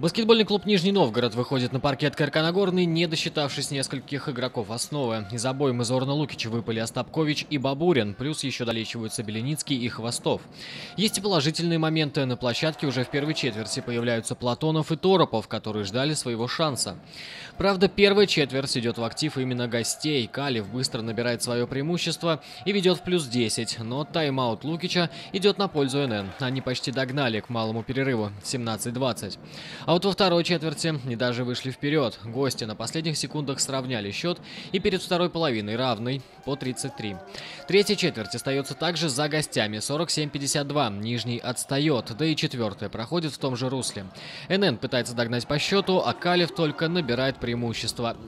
Баскетбольный клуб «Нижний Новгород» выходит на паркет Карканагорный, не досчитавшись нескольких игроков основы. Из обоим из Орна Лукича выпали Остапкович и Бабурин, плюс еще долечиваются Беленицкий и Хвостов. Есть и положительные моменты. На площадке уже в первой четверти появляются Платонов и Торопов, которые ждали своего шанса. Правда, первая четверть идет в актив именно гостей. Калив быстро набирает свое преимущество и ведет в плюс 10, но тайм-аут Лукича идет на пользу НН. Они почти догнали к малому перерыву 17-20. А вот во второй четверти не даже вышли вперед. Гости на последних секундах сравняли счет и перед второй половиной равный по 33. Третья четверть остается также за гостями 47-52. Нижний отстает, да и четвертая проходит в том же русле. НН пытается догнать по счету, а Калев только набирает преимущество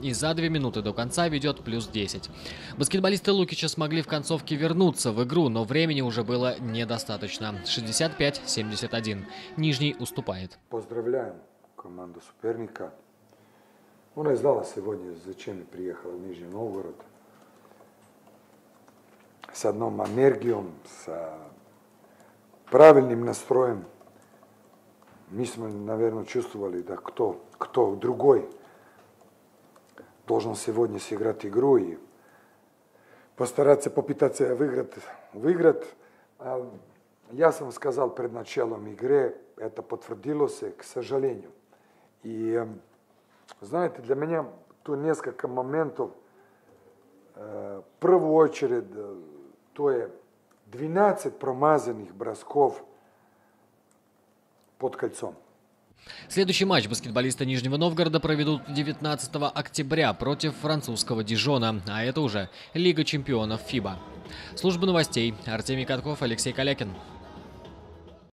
и за две минуты до конца ведет плюс 10. Баскетболисты Лукича смогли в концовке вернуться в игру, но времени уже было недостаточно. 65-71. Нижний уступает. Поздравляем команду соперника. Je znala сегодня, зачем je приехала в Нижний Новгород. С одном энергией, с правильным настроем. Smo, наверное, чувствовали, да кто, кто другой должен сегодня сыграть игру и постараться попытаться выиграть. выиграть. А я сам сказал перед началом игры, это подтвердилось, к сожалению. И знаете, для меня тут несколько моментов. В первую очередь, то je 12 промазанных бросков под кольцом. Следующий матч баскетболисты Нижнего Новгорода проведут 19 октября против французского Дижона, а это уже Лига чемпионов ФИБА. Служба новостей. Артемий Катков, Алексей Калякин.